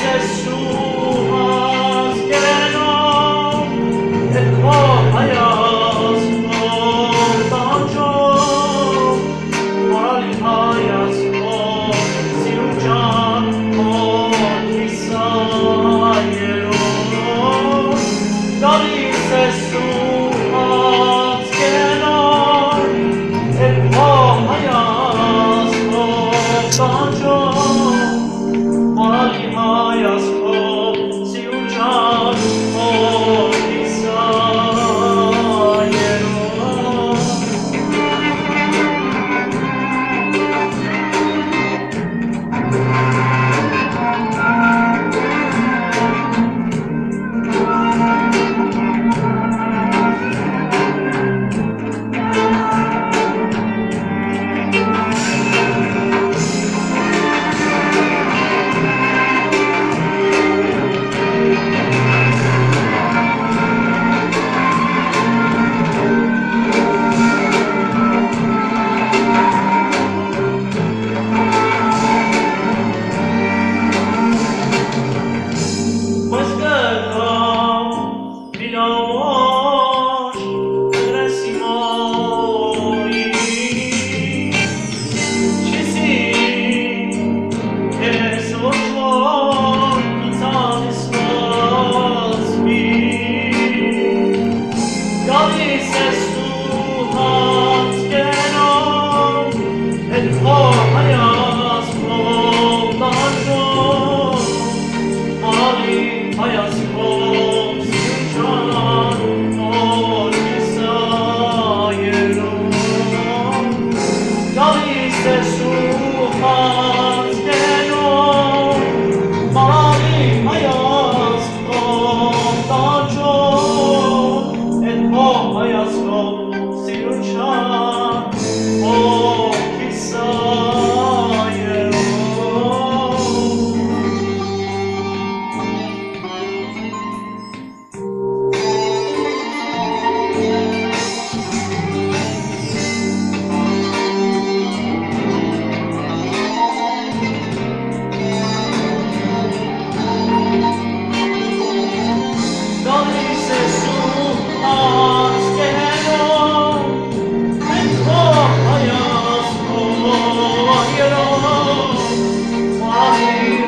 Jesus.